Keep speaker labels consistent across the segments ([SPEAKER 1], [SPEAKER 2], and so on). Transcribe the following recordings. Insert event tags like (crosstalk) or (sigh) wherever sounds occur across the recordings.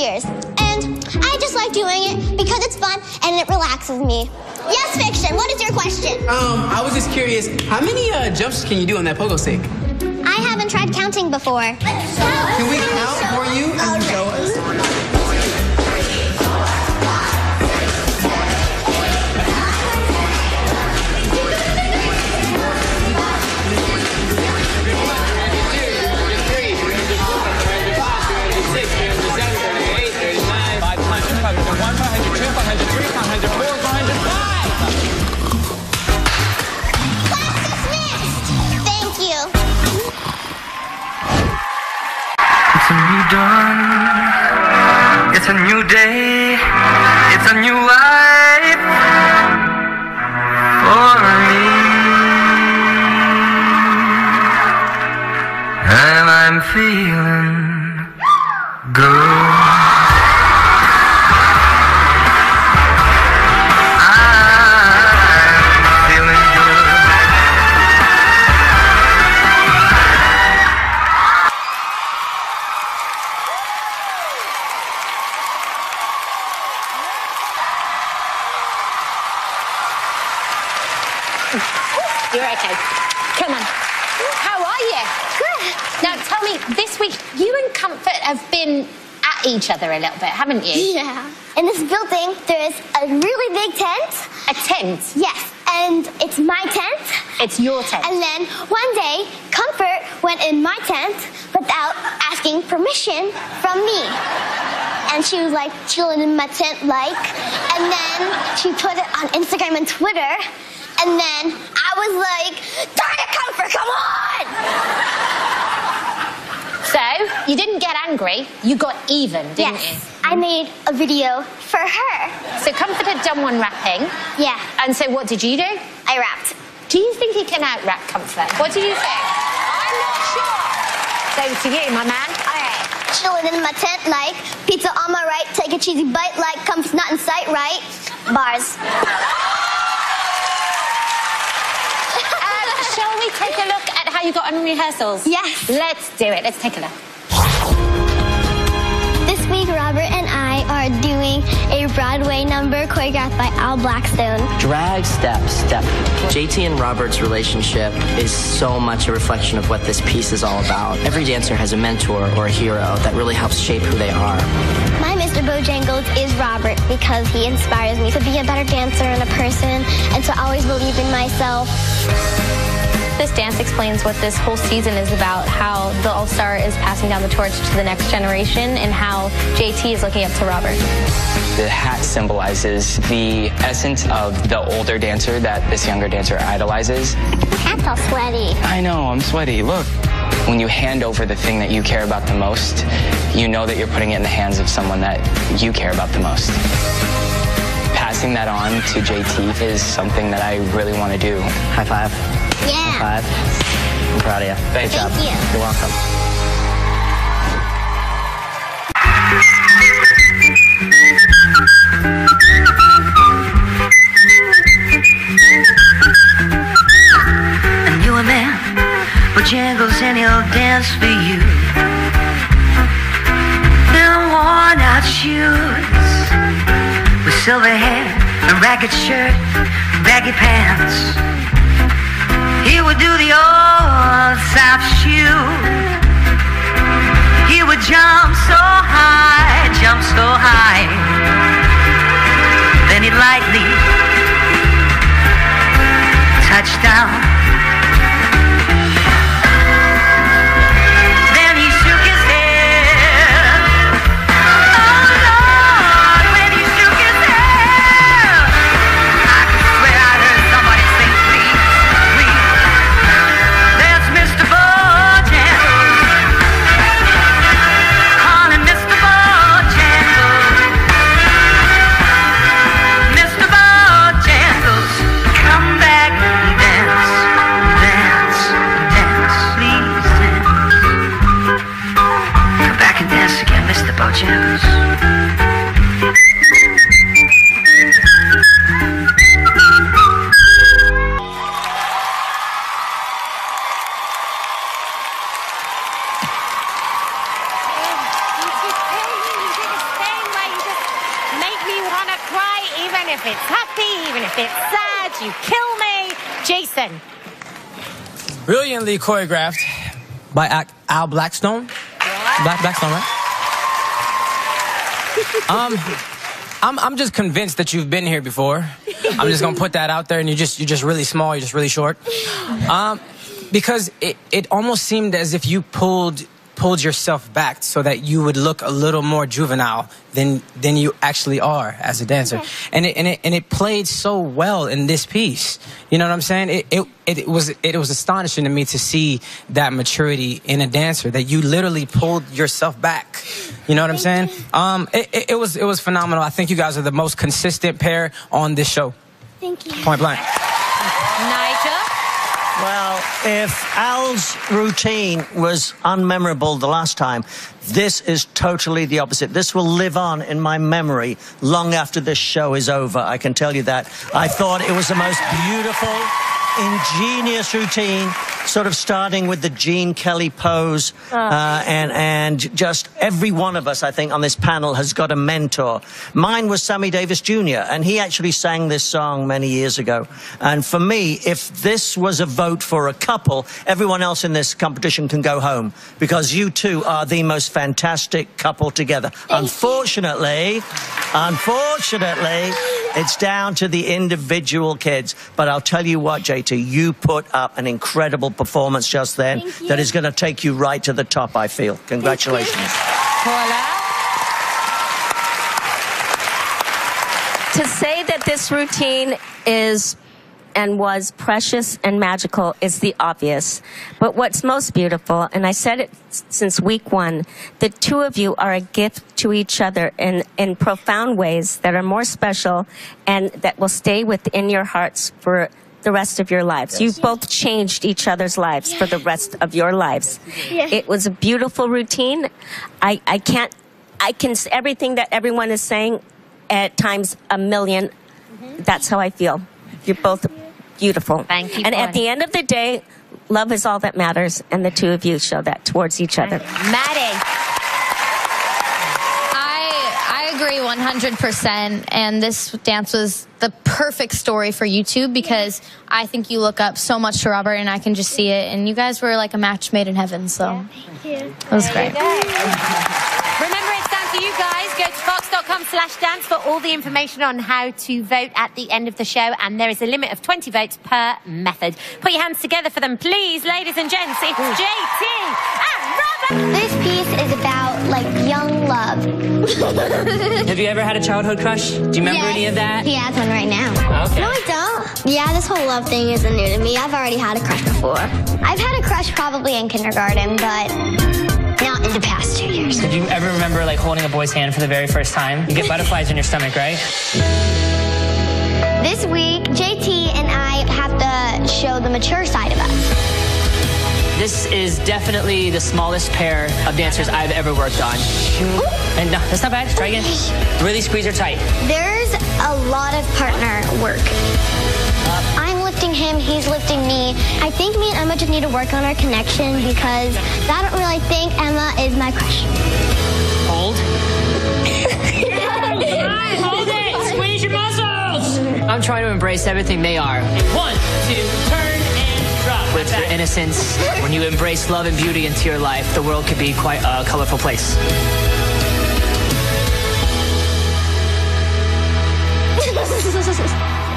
[SPEAKER 1] years. And I just like doing it because it's fun and it relaxes me. Yes, Fik-Shun, what is your question?
[SPEAKER 2] Um, I was just curious, how many uh, jumps can you do on that pogo stick?
[SPEAKER 1] I haven't tried counting before.
[SPEAKER 2] Can we count
[SPEAKER 3] dawn. It's a new day. It's a new life
[SPEAKER 4] each other a little bit, haven't you?
[SPEAKER 1] Yeah. In this building, there's a really big tent.
[SPEAKER 4] A tent.
[SPEAKER 1] Yes, and it's my tent.
[SPEAKER 4] It's your tent.
[SPEAKER 1] And then one day, Comfort went in my tent without asking permission from me. And she was like chilling in my tent, like. And then she put it on Instagram and Twitter. And then I was like, it, Comfort, come on!
[SPEAKER 4] So you didn't get angry, you got even, didn't
[SPEAKER 1] yes, I made a video for her.
[SPEAKER 4] So Comfort had done one rapping.
[SPEAKER 1] Yeah,
[SPEAKER 4] And so what did you do?
[SPEAKER 1] I rapped.
[SPEAKER 4] Do you think he can out rap Comfort? What do you think? I'm not sure. Same to you, my man.
[SPEAKER 1] All right. Chilling in my tent like pizza on my right, take a cheesy bite like comfort's not in sight, right? Bars.
[SPEAKER 4] Um, shall we take a look at how you got on rehearsals?
[SPEAKER 1] Yes.
[SPEAKER 4] Let's do it. Let's take a look.
[SPEAKER 1] This week, Robert and I are doing a Broadway number choreographed by Al Blackstone.
[SPEAKER 5] Drag step step. JT and Robert's relationship is so much a reflection of what this piece is all about. Every dancer has a mentor or a hero that really helps shape who they are.
[SPEAKER 1] My Mr. Bojangles is Robert because he inspires me to be a better dancer and a person and to always believe in myself.
[SPEAKER 6] This dance explains what this whole season is about how the All Star is passing down the torch to the next generation and how JT is looking up to Robert.
[SPEAKER 7] The hat symbolizes the essence of the older dancer that this younger dancer idolizes.
[SPEAKER 1] My Hat's all sweaty.
[SPEAKER 7] I know, I'm sweaty. Look. When you hand over the thing that you care about the most, you know that you're putting it in the hands of someone that you care about the most. Passing that on to JT is something that I really want to do.
[SPEAKER 5] High five.
[SPEAKER 1] Yeah.
[SPEAKER 5] Five. I'm proud of you.
[SPEAKER 7] Thank
[SPEAKER 5] Good job.
[SPEAKER 1] you.
[SPEAKER 5] You're welcome.
[SPEAKER 3] And you a man, Bojangles and he'll dance for you. In worn out shoes, with silver hair, a ragged shirt, baggy pants. He would do the old South shoe. He would jump so high, jump so high. Then he'd lightly
[SPEAKER 4] even if it's happy, even if it's sad. You kill me. Jason.
[SPEAKER 8] Brilliantly choreographed by Al Blackstone. Black Blackstone, right? (laughs) um, I'm I'm just convinced that you've been here before. I'm just gonna put that out there, and you're just you're just really small. You're just really short. Um, because it it almost seemed as if you pulled pulled yourself back so that you would look a little more juvenile than than you actually are as a dancer. And it, and it and it played so well in this piece. You know what I'm saying? It, it it was it was astonishing to me to see that maturity in a dancer that you literally pulled yourself back. You know what I'm saying? Um, it, it, it was it was phenomenal. I think you guys are the most consistent pair on this show.
[SPEAKER 1] Thank you.
[SPEAKER 8] Point blank.
[SPEAKER 4] Nigel.
[SPEAKER 9] Well, if Al's routine was unmemorable the last time, this is totally the opposite. This will live on in my memory long after this show is over. I can tell you that. I thought it was the most beautiful, ingenious routine, sort of starting with the Gene Kelly pose, uh, and and just every one of us, I think, on this panel has got a mentor. Mine was Sammy Davis Jr., and he actually sang this song many years ago. And for me, if this was a vote for a couple, everyone else in this competition can go home because you two are the most fantastic couple together. unfortunately, unfortunately, it's down to the individual kids. But I'll tell you what, JT, you put up an incredible performance just then that is going to take you right to the top, I feel. Congratulations.
[SPEAKER 4] Paula.
[SPEAKER 10] to say that this routine is and was precious and magical is the obvious. But what's most beautiful, and I said it since week one, the two of you are a gift to each other in, in profound ways that are more special and that will stay within your hearts for the rest of your lives. You've both changed each other's lives for the rest of your lives.
[SPEAKER 1] Yeah.
[SPEAKER 10] It was a beautiful routine. I, I can't, I can, everything that everyone is saying at times a 1000000 mm-hmm. That's how I feel. You're both beautiful.
[SPEAKER 4] Thank you,
[SPEAKER 10] And at the end of the day, love is all that matters, and the two of you show that towards each other.
[SPEAKER 4] Maddie.
[SPEAKER 6] I I agree 100% and this dance was the perfect story for YouTube two because I think you look up so much to Robert and I can just see it and you guys were like a match made in heaven so
[SPEAKER 1] Thank you.
[SPEAKER 6] it was great.
[SPEAKER 4] Remember, it's down to you guys. Go to fox.com slash dance for all the information on how to vote at the end of the show. And there is a limit of 20 votes per method. Put your hands together for them, please, ladies and gents. It's JT and Robert.
[SPEAKER 1] This (laughs)
[SPEAKER 5] Have you ever had a childhood crush? Do you remember any of that?
[SPEAKER 1] He has one right now.
[SPEAKER 5] Okay.
[SPEAKER 1] No, I don't. Yeah, this whole love thing isn't new to me. I've already had a crush before. I've had a crush probably in kindergarten, but not in the past two years.
[SPEAKER 5] Did you ever remember like holding a boy's hand for the very first time? You get butterflies in your stomach, right?
[SPEAKER 1] This week, JT and I have to show the mature side of us.
[SPEAKER 5] This is definitely the smallest pair of dancers I've ever worked on. And no, that's not bad. Try again. Really squeeze her tight.
[SPEAKER 1] There's a lot of partner work. I'm lifting him, he's lifting me. I think me and Emma just need to work on our connection because I don't really think Emma is my crush.
[SPEAKER 5] Hold. (laughs) Hold it. Squeeze your muscles. I'm trying to embrace everything they are. One, two, turn innocence, when you embrace love and beauty into your life, the world can be quite a colorful place. (laughs)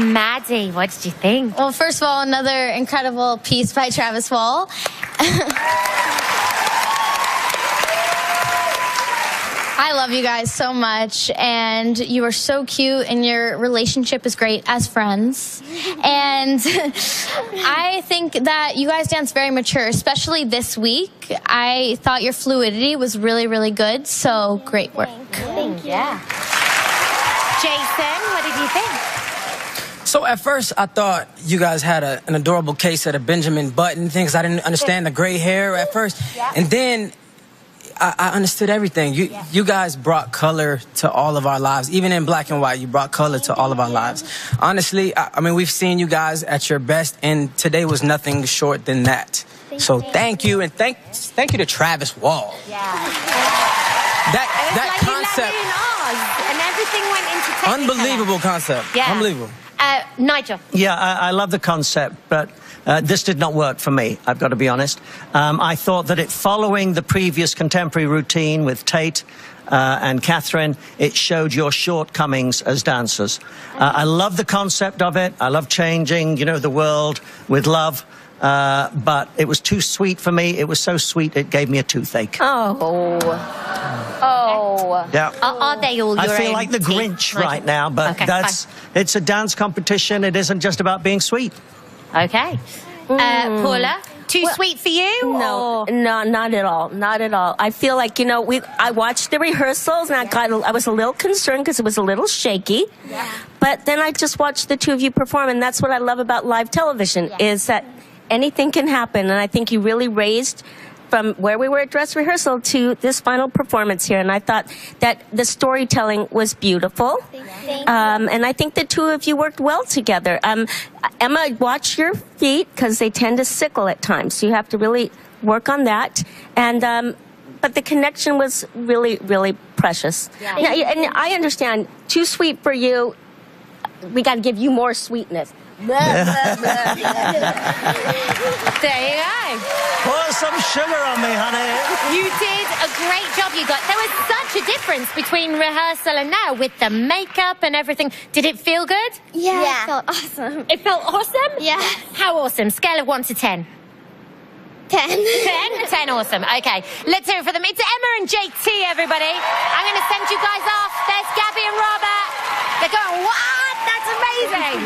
[SPEAKER 4] Maddie, what did you think?
[SPEAKER 6] Well, first of all, another incredible piece by Travis Wall. (laughs) I love you guys so much, and you are so cute, and your relationship is great as friends. (laughs) And (laughs) I think that you guys dance very mature, especially this week. I thought your fluidity was really, really good, so great work.
[SPEAKER 1] Thank you.
[SPEAKER 4] Yeah. Jason, what did you think?
[SPEAKER 8] So at first, I thought you guys had a, an adorable case of the Benjamin Button thing 'cause I didn't understand the gray hair at first, and then I, I understood everything. You you guys brought color to all of our lives, even in black and white. You brought color to all of our lives. Honestly, I, I mean, we've seen you guys at your best, and today was nothing short than that. so thank you, and thank thank you to Travis Wall.
[SPEAKER 4] Yeah.
[SPEAKER 8] That that
[SPEAKER 4] like
[SPEAKER 8] concept,
[SPEAKER 4] you landed in Oz, and everything went into
[SPEAKER 8] unbelievable concept,
[SPEAKER 4] Yeah.
[SPEAKER 8] unbelievable.
[SPEAKER 4] Uh, Nigel.
[SPEAKER 9] Yeah, I, I love the concept, but uh, this did not work for me. I've got to be honest. Um, I thought that it, following the previous contemporary routine with Tate uh, and Kathryn, it showed your shortcomings as dancers. Uh, I love the concept of it. I love changing, you know, the world with love. Uh, but it was too sweet for me. It was so sweet it gave me a toothache.
[SPEAKER 10] Oh. Oh.
[SPEAKER 9] Yeah.
[SPEAKER 4] Are, are they all
[SPEAKER 9] I feel
[SPEAKER 4] own
[SPEAKER 9] like the? Grinch
[SPEAKER 4] Nigel?
[SPEAKER 9] right now, but
[SPEAKER 4] Okay,
[SPEAKER 9] that's it's a dance competition. It isn't just about being sweet.
[SPEAKER 4] fine. Okay. Uh, Paula, too sweet for you?
[SPEAKER 10] No,
[SPEAKER 4] or-
[SPEAKER 10] no, not at all, not at all. I feel like you know, we. I watched the rehearsals and I got, I was a little concerned because it was a little shaky. Yeah. But then I just watched the two of you perform, and that's what I love about live television is that anything can happen, and I think you really raised from where we were at dress rehearsal to this final performance here, and I thought that the storytelling was beautiful. Um, and I think the two of you worked well together. Um, Emma, watch your feet because they tend to sickle at times. So you have to really work on that. And um, but the connection was really, really precious.
[SPEAKER 1] Yeah.
[SPEAKER 10] Now, and I understand. Too sweet for you. We got to give you more sweetness.
[SPEAKER 4] There you go.
[SPEAKER 9] Pour sugar on me, honey.
[SPEAKER 4] You did a great job, you got. There was such a difference between rehearsal and now with the makeup and everything. Did it feel good?
[SPEAKER 1] Yeah, Yeah. it felt awesome.
[SPEAKER 4] It felt awesome?
[SPEAKER 1] Yeah.
[SPEAKER 4] How awesome? Scale of 1 to 10.
[SPEAKER 1] Ten.
[SPEAKER 4] 10? (laughs) 10 awesome. Okay. Let's hear it for them. It's Emma and JT, everybody. I'm going to send you guys off. There's Gaby and Robert. They're going, what? That's amazing.